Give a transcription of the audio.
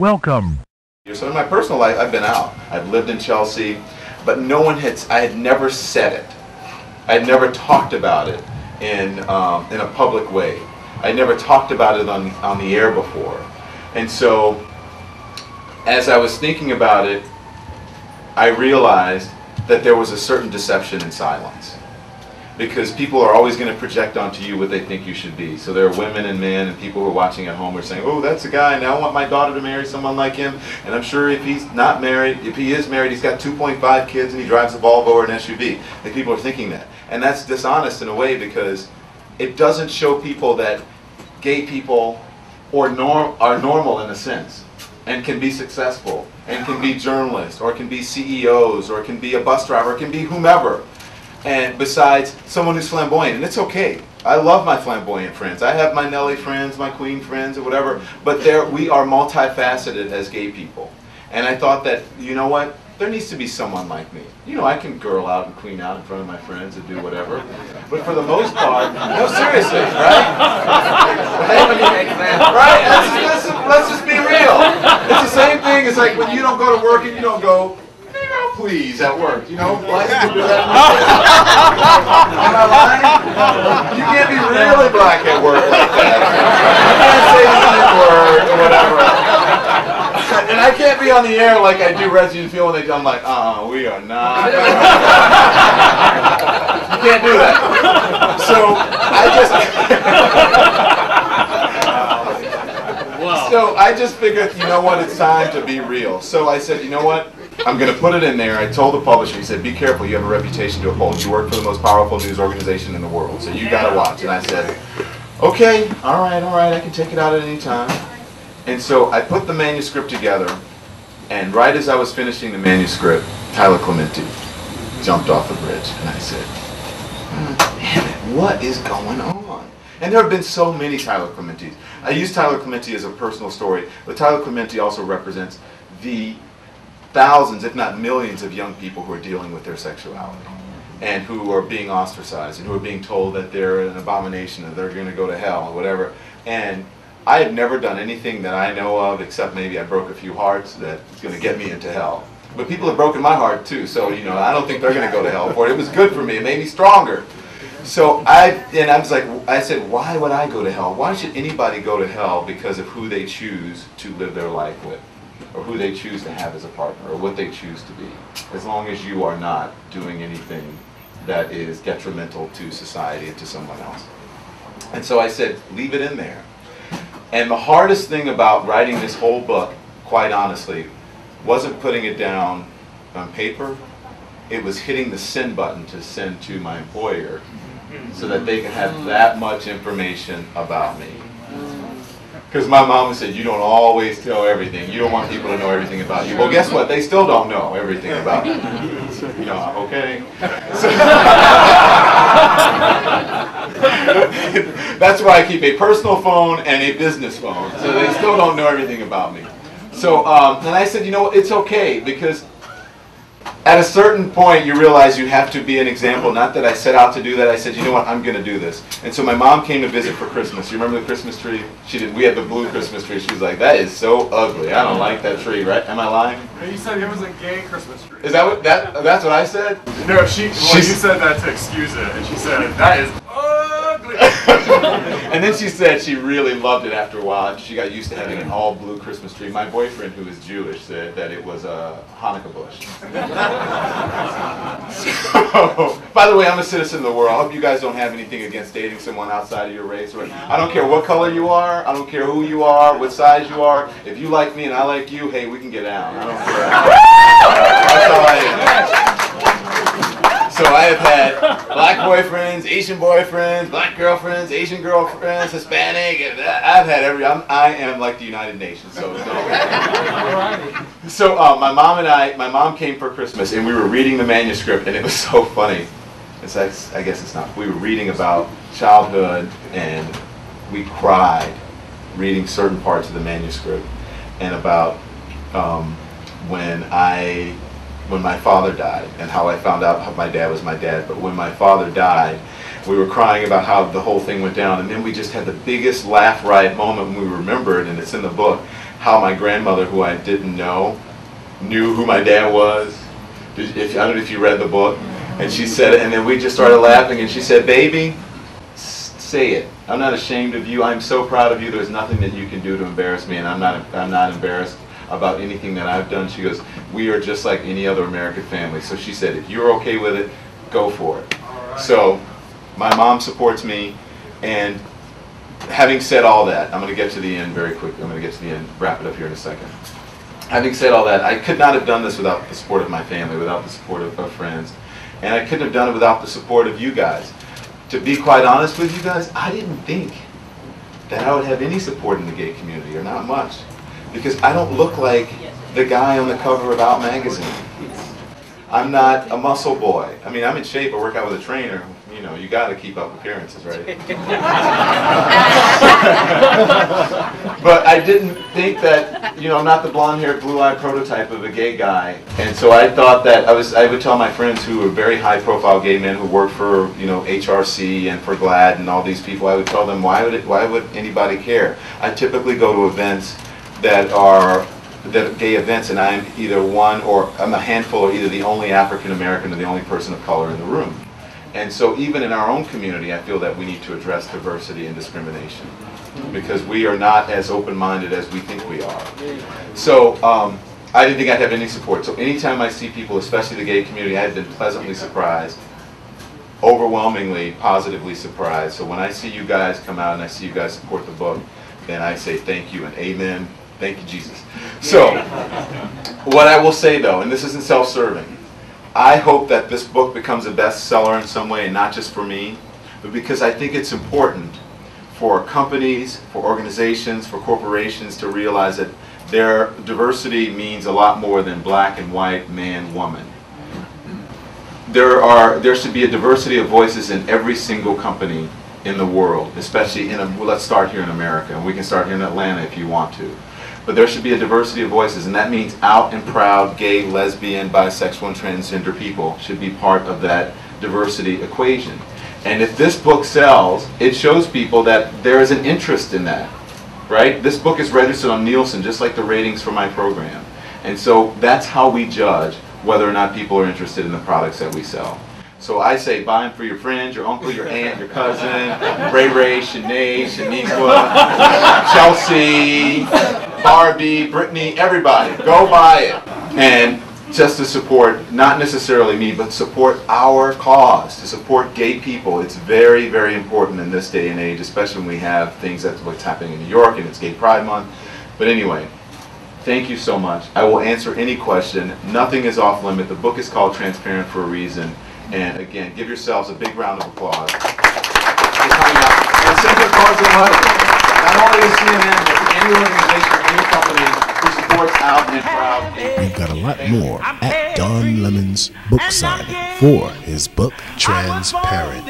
Welcome. So in my personal life, I've been out. I've lived in Chelsea, but no one had. I had never said it. I had never talked about it in um, in a public way. I never talked about it on on the air before, and so as I was thinking about it, I realized that there was a certain deception in silence because people are always going to project onto you what they think you should be. So there are women and men and people who are watching at home are saying, "Oh, that's a guy. Now I want my daughter to marry someone like him." And I'm sure if he's not married, if he is married, he's got 2.5 kids and he drives a Volvo or an SUV. Like people are thinking that, and that's dishonest in a way because it doesn't show people that gay people or norm are normal in a sense and can be successful and can be journalists or can be CEOs or can be a bus driver, can be whomever and besides someone who's flamboyant and it's okay. I love my flamboyant friends. I have my nelly friends my queen friends or whatever but there we are multifaceted as gay people. And i thought that you know what? There needs to be someone like me. You know i can girl out and queen out in front of my friends and do whatever. But for the most part no seriously right? Right? Let's, let's, let's just be real. It's the same thing as like when you don't go to work and you don't go please at work. You know, black people do that. Am I lying? You can't be really black at work like that. You can't say the N word or whatever. And I can't be on the air like I do Resident Feel when they I'm like, uh, uh we are not. you can't do that. So I just. so I just figured, you know what, it's time to be real. So I said, you know what, I'm going to put it in there. I told the publisher, he said, be careful, you have a reputation to uphold. You work for the most powerful news organization in the world, so you got to watch. And I said, okay, all right, all right, I can take it out at any time. And so I put the manuscript together, and right as I was finishing the manuscript, Tyler Clementi jumped off the bridge, and I said, hmm, damn it, what is going on? And there have been so many Tyler Clementis. I use Tyler Clementi as a personal story, but Tyler Clementi also represents the thousands, if not millions, of young people who are dealing with their sexuality and who are being ostracized and who are being told that they're an abomination and they're going to go to hell or whatever. And I have never done anything that I know of, except maybe I broke a few hearts that's going to get me into hell. But people have broken my heart too, so you know I don't think they're going to go to hell for it. It was good for me; it made me stronger. So I and I was like, I said, why would I go to hell? Why should anybody go to hell because of who they choose to live their life with? Or who they choose to have as a partner or what they choose to be, as long as you are not doing anything that is detrimental to society and to someone else. And so I said, leave it in there. And the hardest thing about writing this whole book, quite honestly, wasn't putting it down on paper. It was hitting the send button to send to my employer so that they can have that much information about me. Because my mom said, you don't always tell everything. You don't want people to know everything about you. Well, guess what? They still don't know everything about you. You know, okay? So that's why I keep a personal phone and a business phone. So they still don't know everything about me. So, um, and I said, you know, it's okay because at a certain point, you realize you have to be an example. Not that I set out to do that. I said, you know what, I'm going to do this. And so my mom came to visit for Christmas. You remember the Christmas tree? She did. We had the blue Christmas tree. She was like, that is so ugly. I don't like that tree. Right? Am I lying? You said it was a gay Christmas tree. Is that what that? That's what I said. No, she. Well, you said that to excuse it, and she said that is and then she said she really loved it after a while. She got used to having an all blue Christmas tree. My boyfriend, who is Jewish, said that it was a Hanukkah bush. so, by the way, I'm a citizen of the world. I hope you guys don't have anything against dating someone outside of your race. I don't care what color you are. I don't care who you are, what size you are. If you like me and I like you, hey, we can get out. I don't care. That's all I am. So I have had black boyfriends, Asian boyfriends, black girlfriends, Asian girlfriends, Hispanic. I've had every. I'm, I am like the United Nations. So, so, so uh, my mom and I, my mom came for Christmas, and we were reading the manuscript, and it was so funny. It's like, I guess it's not. We were reading about childhood, and we cried reading certain parts of the manuscript, and about um, when I when my father died and how I found out how my dad was my dad. But when my father died, we were crying about how the whole thing went down. And then we just had the biggest laugh riot moment when we remembered, and it's in the book, how my grandmother, who I didn't know, knew who my dad was. If, I don't know if you read the book. And she said it, and then we just started laughing, and she said, Baby, say it. I'm not ashamed of you. I'm so proud of you. There's nothing that you can do to embarrass me, and I'm not, I'm not embarrassed about anything that I've done. She goes, We are just like any other American family. So she said, If you're okay with it, go for it. So my mom supports me, and having said all that, I'm going to get to the end very quickly. I'm going to get to the end, wrap it up here in a second. Having said all that, I could not have done this without the support of my family, without the support of, of friends, and I couldn't have done it without the support of you guys. To be quite honest with you guys, I didn't think that I would have any support in the gay community, or not much, because I don't look like the guy on the cover of Out magazine. I'm not a muscle boy. I mean, I'm in shape. I work out with a trainer. You know, you got to keep up appearances, right? but I didn't think that, you know, I'm not the blonde-haired, blue-eyed prototype of a gay guy. And so I thought that I was, I would tell my friends who were very high-profile gay men who work for, you know, HRC and for GLAAD and all these people, I would tell them, why would it, why would anybody care? I typically go to events that are that gay events, and I'm either one or I'm a handful, or either the only African American or the only person of color in the room. And so, even in our own community, I feel that we need to address diversity and discrimination because we are not as open-minded as we think we are. So, um, I didn't think I'd have any support. So, anytime I see people, especially the gay community, I've been pleasantly surprised, overwhelmingly positively surprised. So, when I see you guys come out and I see you guys support the book, then I say thank you and amen. Thank you, Jesus. So, what I will say though, and this isn't self-serving, I hope that this book becomes a bestseller in some way, and not just for me, but because I think it's important for companies, for organizations, for corporations to realize that their diversity means a lot more than black and white, man, woman. There are there should be a diversity of voices in every single company in the world, especially in a, well, let's start here in America, and we can start here in Atlanta if you want to. But there should be a diversity of voices, and that means out and proud gay, lesbian, bisexual, and transgender people should be part of that diversity equation. And if this book sells, it shows people that there is an interest in that, right? This book is registered on Nielsen, just like the ratings for my program. And so that's how we judge whether or not people are interested in the products that we sell. So I say buy them for your friends, your uncle, your aunt, your cousin, Ray Ray, Shanae, Shaniqua, Chelsea, Barbie, Brittany, everybody. Go buy it. And just to support, not necessarily me, but support our cause, to support gay people. It's very, very important in this day and age, especially when we have things that's what's happening in New York and it's Gay Pride Month. But anyway, thank you so much. I will answer any question. Nothing is off limit. The book is called Transparent for a reason. And again, give yourselves a big round of applause. And send your cards in letter. Not only to CNN, but to any organization, any company who supports out and proud. gay We've got a lot more at Don Lemon's book signing for his book Transparent.